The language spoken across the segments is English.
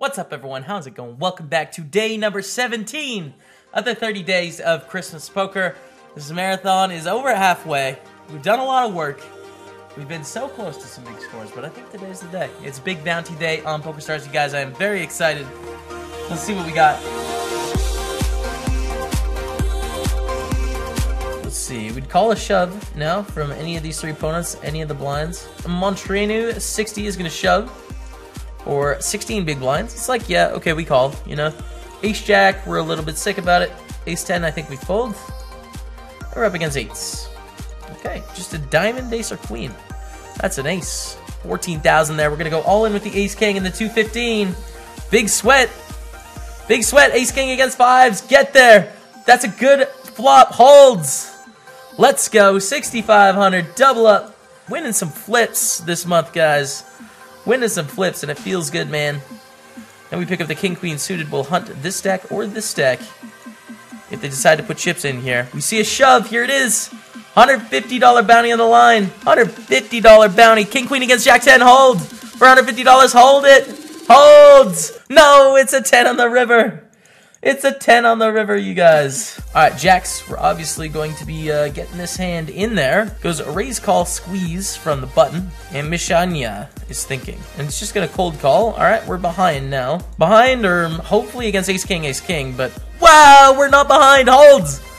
What's up, everyone? How's it going? Welcome back to day number 17 of the 30 days of Christmas poker. This marathon is over halfway. We've done a lot of work. We've been so close to some big scores, but I think today's the day. It's Big Bounty Day on PokerStars, you guys. I am very excited. Let's see what we got. Let's see. We'd call a shove now from any of these three opponents, any of the blinds. Montrenu 60 is going to shove or 16 big blinds. It's like, yeah, okay, we called, you know. Ace Jack, we're a little bit sick about it. Ace 10, I think we fold. We're up against eights. Okay, just a diamond, ace, or queen. That's an ace. 14,000 there. We're going to go all in with the ace king and the 215. Big sweat. Big sweat. Ace king against fives. Get there. That's a good flop. Holds. Let's go. 6,500. Double up. Winning some flips this month, guys. Winning some flips, and it feels good, man. And we pick up the king queen suited. We'll hunt this stack or this stack if they decide to put chips in here. We see a shove. Here it is. $150 bounty on the line. $150 bounty. King Queen against Jack 10. Hold. For $150. Hold it. Holds. No, it's a 10 on the river. It's a 10 on the river, you guys. All right, Jacks, we're obviously going to be uh, getting this hand in there. Goes a raise call squeeze from the button. And Mishanya is thinking. And it's just to cold call. All right, we're behind now. Behind or hopefully against ace king, ace king. But wow, we're not behind. Holds.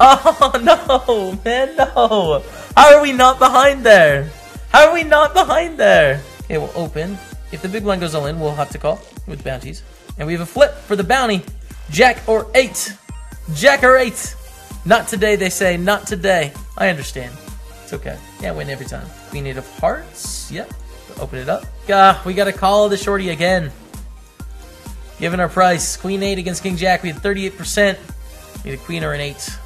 Oh, no, man, no. How are we not behind there? How are we not behind there? Okay, we'll open. If the big blind goes all in, we'll have to call with bounties. And we have a flip for the bounty. Jack or eight. Jack or eight. Not today, they say. Not today. I understand. It's okay. Yeah, win every time. Queen eight of hearts. Yep. Open it up. Gah, we gotta call the shorty again. Given our price. Queen eight against King Jack. We had 38%. Need a queen or an eight.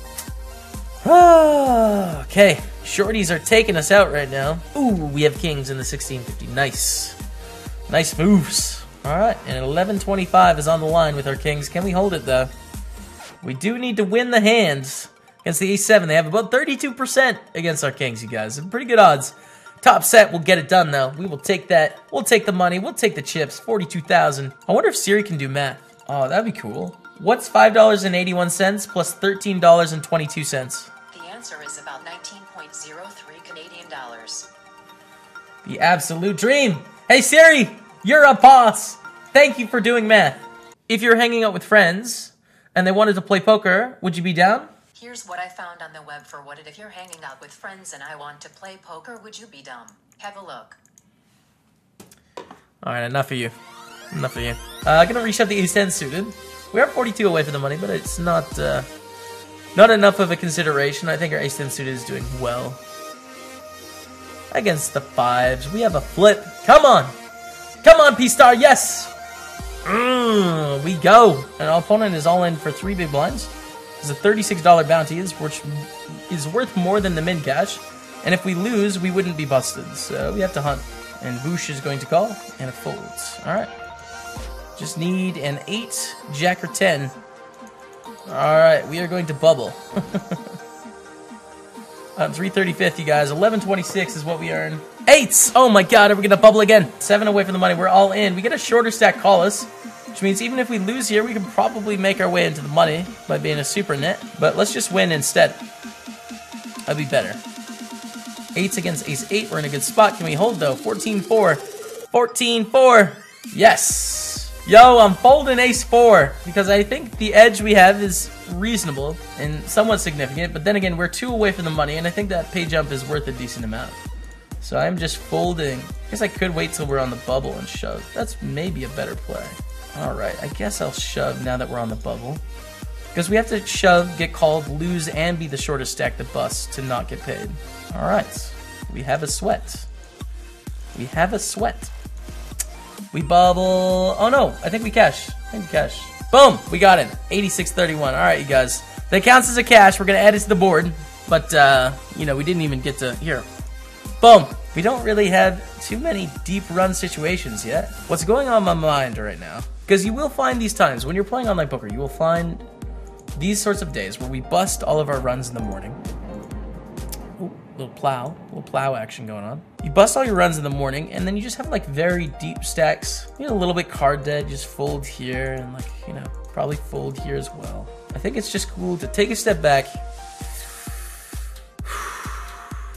okay. Shorties are taking us out right now. Ooh, we have kings in the 1650. Nice. Nice moves. All right, and 1125 is on the line with our kings. Can we hold it, though? We do need to win the hands against the a7. They have about 32% against our kings, you guys. Pretty good odds. Top set will get it done, though. We will take that. We'll take the money. We'll take the chips. 42,000. I wonder if Siri can do math. Oh, that'd be cool. What's $5.81 plus $13.22? The answer is about 19.03 Canadian dollars. The absolute dream. Hey, Siri, you're a boss. Thank you for doing math. If you're hanging out with friends and they wanted to play poker, would you be down? Here's what I found on the web for what it if you're hanging out with friends and I want to play poker, would you be dumb? Have a look. All right, enough of you. Enough of you. I'm uh, gonna reshove the ace 10 suited. We are 42 away from the money, but it's not uh, not enough of a consideration. I think our ace 10 suited is doing well. Against the fives, we have a flip. Come on! Come on, P-Star, yes! Mm, we go. And our opponent is all in for three big blinds. It's a $36 bounty, which is worth more than the mid cash. And if we lose, we wouldn't be busted. So we have to hunt. And Boosh is going to call, and it folds. Alright. Just need an 8, Jack or 10. Alright, we are going to bubble. On 335th, you guys. 1126 is what we earn. Eights! Oh my god, are we gonna bubble again? Seven away from the money. We're all in. We get a shorter stack call us, which means even if we lose here, we can probably make our way into the money by being a super nit. But let's just win instead. That'd be better. Eights against ace eight. We're in a good spot. Can we hold though? 14-4. 14-4. Yes! Yo, I'm folding ace four because I think the edge we have is reasonable and somewhat significant, but then again, we're two away from the money, and I think that pay jump is worth a decent amount. So I'm just folding. I guess I could wait till we're on the bubble and shove. That's maybe a better play. Alright, I guess I'll shove now that we're on the bubble. Because we have to shove, get called, lose, and be the shortest stack to bust to not get paid. Alright, we have a sweat. We have a sweat. We bubble. Oh no, I think we cash. I think we cash. Boom, we got it. 86.31. All right, you guys. That counts as a cash. We're gonna add it to the board, but uh, you know we didn't even get to here. Boom. We don't really have too many deep run situations yet. What's going on in my mind right now? Because you will find these times when you're playing online poker, you will find these sorts of days where we bust all of our runs in the morning. Ooh, little plow, little plow action going on. You bust all your runs in the morning, and then you just have like very deep stacks. You know, a little bit card dead, just fold here, and like you know, probably fold here as well. I think it's just cool to take a step back,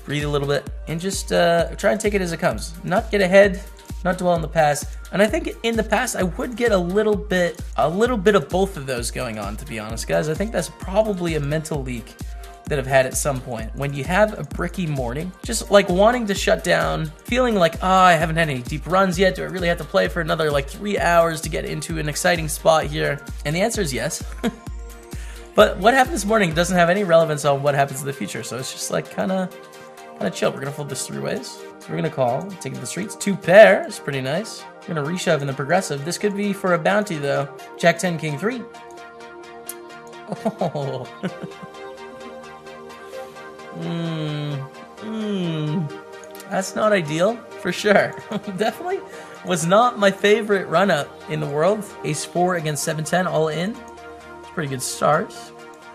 breathe a little bit, and just uh, try and take it as it comes. Not get ahead, not dwell on the past. And I think in the past I would get a little bit, a little bit of both of those going on. To be honest, guys, I think that's probably a mental leak that I've had at some point. When you have a bricky morning, just like wanting to shut down, feeling like, ah, oh, I haven't had any deep runs yet. Do I really have to play for another like three hours to get into an exciting spot here? And the answer is yes. but what happened this morning doesn't have any relevance on what happens in the future. So it's just like kind of, kind of chill. We're gonna fold this three ways. So we're gonna call, take it to the streets. Two pairs. pretty nice. We're gonna reshove in the progressive. This could be for a bounty though. Jack 10, King 3. Oh. Mmm. Mmm. That's not ideal, for sure. Definitely was not my favorite run up in the world. Ace 4 against 710 all in. It's pretty good start.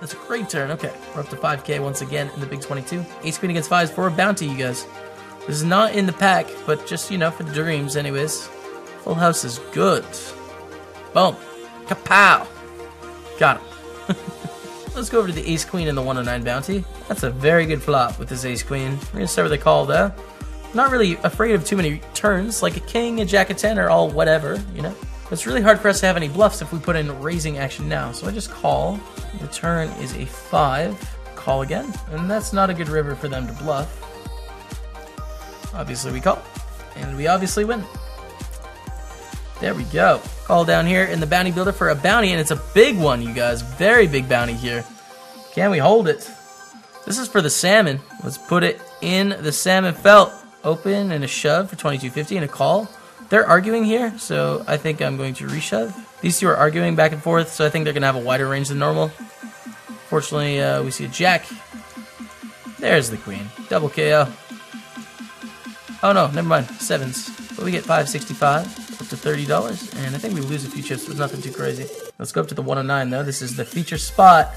That's a great turn. Okay, we're up to 5k once again in the big 22. Ace Queen against 5s for a bounty, you guys. This is not in the pack, but just, you know, for the dreams, anyways. Full house is good. Boom. Kapow. Got him. Let's go over to the Ace Queen and the 109 bounty. That's a very good flop with this Ace Queen. We're gonna start with a call though. Not really afraid of too many turns, like a King, a Jack of 10 or all whatever, you know? It's really hard for us to have any bluffs if we put in raising action now. So I just call. The turn is a 5. Call again. And that's not a good river for them to bluff. Obviously we call. And we obviously win. There we go. Call down here in the bounty builder for a bounty, and it's a big one, you guys. Very big bounty here. Can we hold it? This is for the salmon. Let's put it in the salmon felt. Open and a shove for 2250 and a call. They're arguing here, so I think I'm going to reshove. These two are arguing back and forth, so I think they're going to have a wider range than normal. Fortunately, uh, we see a jack. There's the queen. Double KO. Oh no, never mind. Sevens. But we get 565 up to $30. And I think we lose a few chips, but nothing too crazy. Let's go up to the 109 though. This is the feature spot.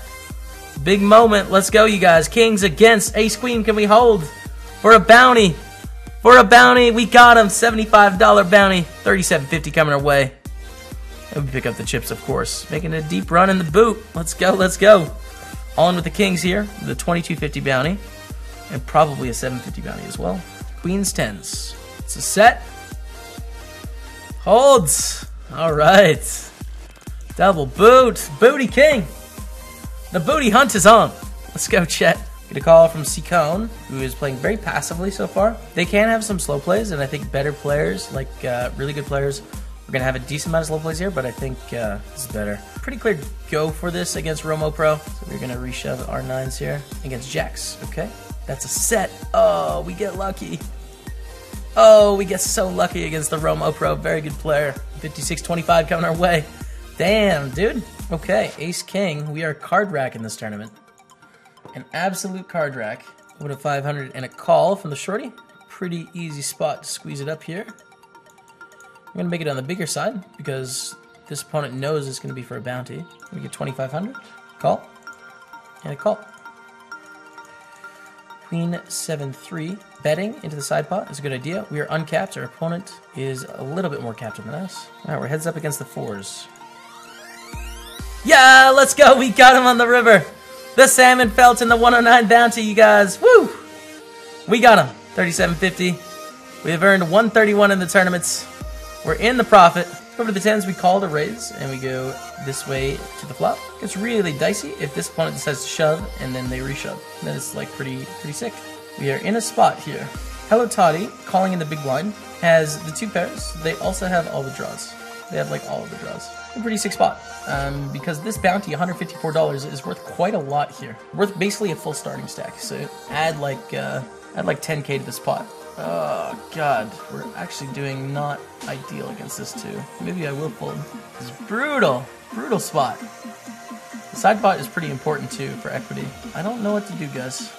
Big moment. Let's go, you guys. Kings against Ace Queen. Can we hold for a bounty? For a bounty, we got him. $75 bounty. 37.50 coming our way. And we pick up the chips, of course. Making a deep run in the boot. Let's go, let's go. In with the Kings here. The 22.50 bounty. And probably a 7.50 bounty as well. Queen's tens. It's a set. Holds. All right. Double boot. Booty king. The booty hunt is on. Let's go, Chet. Get a call from Sikone, who is playing very passively so far. They can have some slow plays, and I think better players, like uh, really good players, are going to have a decent amount of slow plays here, but I think uh, this is better. Pretty clear go for this against Romo Pro. So we're going to reshove our nines here against Jacks. Okay. That's a set. Oh, we get lucky. Oh, we get so lucky against the Romo Pro. Very good player. 56-25 coming our way. Damn, dude. Okay, Ace King. We are card rack in this tournament. An absolute card rack. With a 500 and a call from the shorty. Pretty easy spot to squeeze it up here. I'm going to make it on the bigger side because this opponent knows it's going to be for a bounty. We get 2,500. Call. And a call. Queen 7-3. Betting into the side pot is a good idea. We are uncapped. Our opponent is a little bit more capped than us. All right, we're heads up against the fours. Yeah, let's go. We got him on the river. The salmon felt in the 109 bounty, you guys. Woo! We got him. 37.50. We have earned 131 in the tournaments. We're in the profit. Over to the tens, we call the raise, and we go this way to the flop. It's really dicey if this opponent decides to shove, and then they reshove. Then it's like pretty pretty sick. We are in a spot here. Hello Toddy, calling in the big blind, has the two pairs. They also have all the draws. They have like all of the draws. A pretty sick spot. Um, because this bounty, $154, is worth quite a lot here. Worth basically a full starting stack. So add like uh, add like 10k to this pot. Oh god, we're actually doing not ideal against this too. Maybe I will fold. It's brutal, brutal spot. The side pot is pretty important too for equity. I don't know what to do, guys.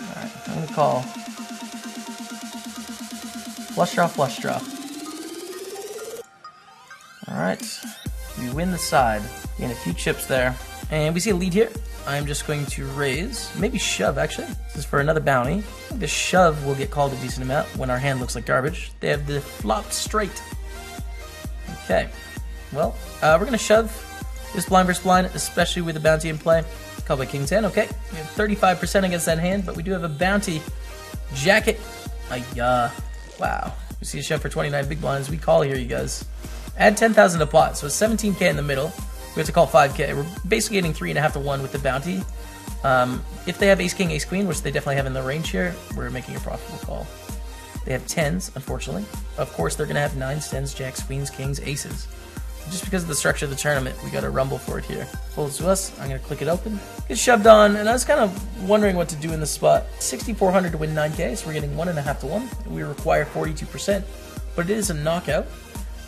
Alright, I'm gonna call. Flush draw, flush draw. Alright, we win the side. Gain a few chips there. And we see a lead here. I'm just going to raise, maybe shove actually. This is for another bounty. The shove will get called a decent amount when our hand looks like garbage. They have the flop straight. Okay, well, uh, we're gonna shove this blind versus blind, especially with the bounty in play. Called by King 10, okay. We have 35% against that hand, but we do have a bounty jacket. Ayah, wow. We see a shove for 29 big blinds. We call here, you guys. Add 10,000 to pot, so it's 17k in the middle. We have to call 5k. We're basically getting 3.5 to 1 with the bounty. Um, if they have ace king, ace queen, which they definitely have in the range here, we're making a profitable call. They have 10s, unfortunately. Of course, they're going to have 9s, 10s, jacks, queens, kings, aces. Just because of the structure of the tournament, we got a rumble for it here. Folds to us. I'm going to click it open. Get shoved on, and I was kind of wondering what to do in this spot. 6,400 to win 9k, so we're getting 1.5 to 1. We require 42%, but it is a knockout.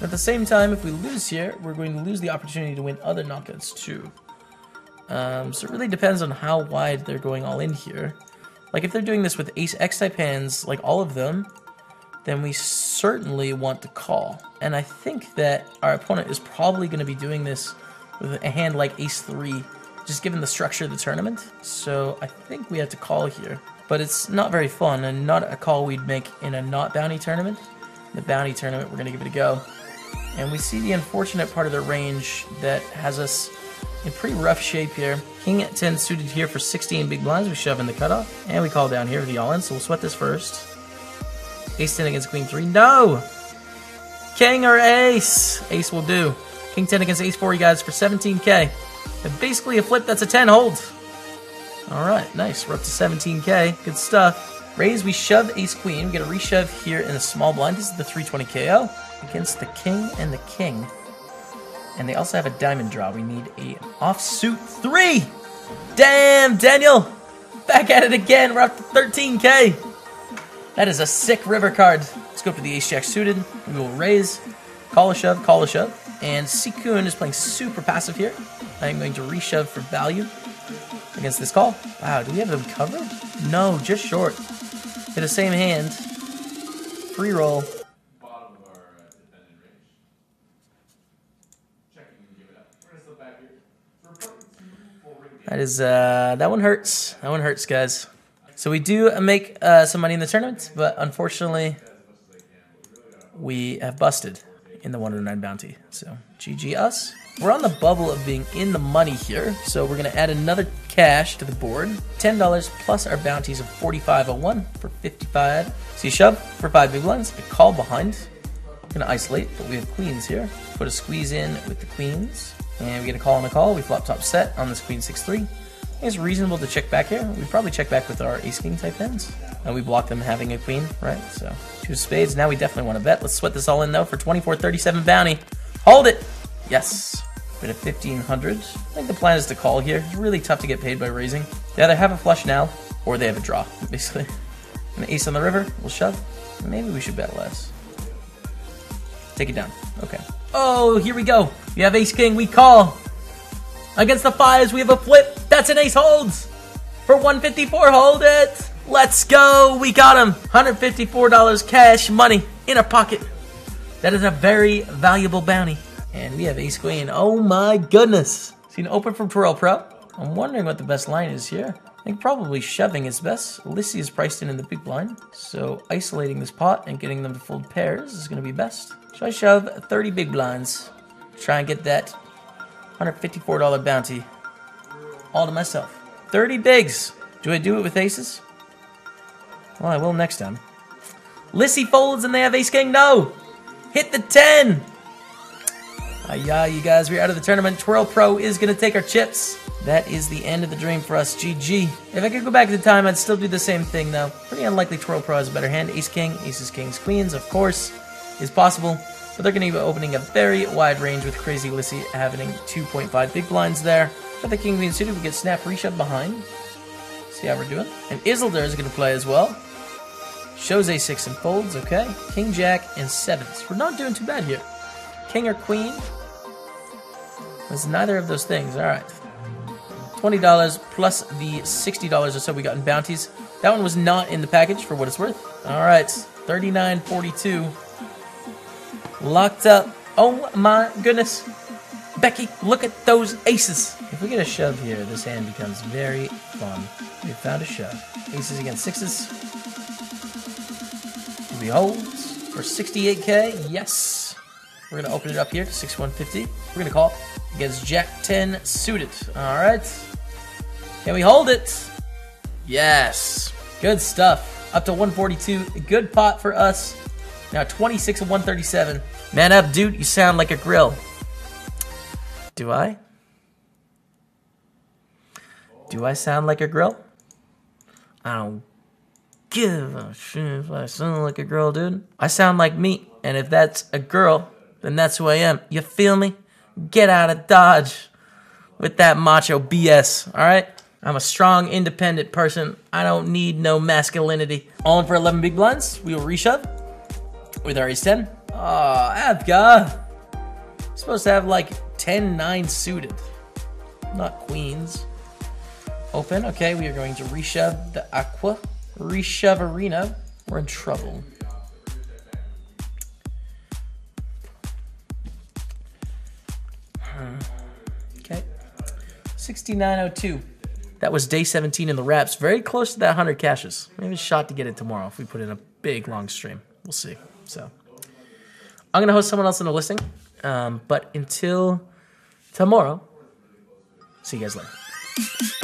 At the same time, if we lose here, we're going to lose the opportunity to win other knockouts too. Um, so it really depends on how wide they're going all in here. Like if they're doing this with ace x type hands, like all of them, then we certainly want to call. And I think that our opponent is probably going to be doing this with a hand like ace 3, just given the structure of the tournament. So I think we have to call here. But it's not very fun, and not a call we'd make in a not bounty tournament. In the bounty tournament, we're going to give it a go. And we see the unfortunate part of the range that has us in pretty rough shape here. King at 10 suited here for 16 big blinds. We shove in the cutoff. And we call down here for the all-in, so we'll sweat this first. Ace 10 against Queen 3. No! King or Ace? Ace will do. King 10 against Ace 4, you guys, for 17k. And basically a flip that's a 10 hold. Alright, nice. We're up to 17k. Good stuff. Raise, we shove Ace Queen. We get a reshove here in a small blind. This is the 320 KO against the King and the King. And they also have a diamond draw. We need a offsuit three. Damn, Daniel. Back at it again. We're up to 13k. That is a sick river card. Let's go for the ace jack suited. We will raise, call a shove, call a shove. And Sikun is playing super passive here. I'm going to reshove for value against this call. Wow, do we have them covered? No, just short. In the same hand. Free roll. That is, uh, that one hurts. That one hurts, guys. So we do make uh, some money in the tournament, but unfortunately, we have busted in the 109 bounty. So GG us. We're on the bubble of being in the money here, so we're to add another cash to the board. $10 plus our bounties of 4501 for 55. See shove for 5 big blinds, a call behind. To isolate, but we have queens here. Put a squeeze in with the queens. And we get a call on the call. We flop top set on this queen 6-3. It's reasonable to check back here. We probably check back with our ace king type hands. And we block them having a queen, right? So two spades. Now we definitely want to bet. Let's sweat this all in though for 24.37 bounty. Hold it. Yes. Bit of 1500. I think the plan is to call here. It's really tough to get paid by raising. They either have a flush now or they have a draw, basically. An ace on the river. We'll shove. Maybe we should bet less. Take it down. Okay. Oh, here we go. We have ace king, we call. Against the fives, we have a flip. That's an ace holds. For 154, hold it. Let's go. We got him. $154 cash money in our pocket. That is a very valuable bounty. And we have ace queen. Oh my goodness. Seen open from Twirl Pro. I'm wondering what the best line is here. I think probably shoving is best. Lissy is priced in in the big blind. So isolating this pot and getting them to fold pairs is going to be best. So I shove 30 big blinds. Try and get that $154 bounty all to myself. 30 bigs. Do I do it with aces? Well, I will next time. Lissy folds and they have ace king. No! Hit the 10! Ah, yeah, you guys, we're out of the tournament. Twirl Pro is going to take our chips. That is the end of the dream for us. GG. If I could go back in time, I'd still do the same thing, though. Pretty unlikely Twirl Pro has a better hand. Ace King, Aces, Kings, Queens, of course, is possible. But they're going to be opening a very wide range with Crazy Lissy having 2.5 big blinds there. But the King Queen suited, we get Snap Reshove behind. See how we're doing. And Isildur is going to play as well. Shows A6 and folds, okay. King, Jack, and sevens. We're not doing too bad here. King or Queen. It's neither of those things. All right. $20 plus the $60 or so we got in bounties. That one was not in the package for what it's worth. All right. 39.42. Locked up. Oh my goodness. Becky, look at those aces. If we get a shove here, this hand becomes very fun. We found a shove. Aces against sixes. We hold for 68k. Yes. We're gonna open it up here to 6150. We're gonna call against Jack 10 suited. All right. Can we hold it? Yes. Good stuff. Up to 142. Good pot for us. Now 26 and 137. Man up, dude. You sound like a grill. Do I? Do I sound like a grill? I don't give a shit if I sound like a girl, dude. I sound like me, and if that's a girl, then that's who I am. You feel me? Get out of Dodge with that macho BS, alright? I'm a strong, independent person. I don't need no masculinity. All in for 11 big blinds. We will reshove with our ace 10. Oh, Avga. Supposed to have like 10 9 suited, not queens. Open. Okay, we are going to reshove the Aqua. Reshove Arena. We're in trouble. Okay. 6902. That was day 17 in the wraps. Very close to that 100 cashes. Maybe a shot to get it tomorrow if we put in a big long stream. We'll see. So I'm going to host someone else in the listing. Um, but until tomorrow, see you guys later.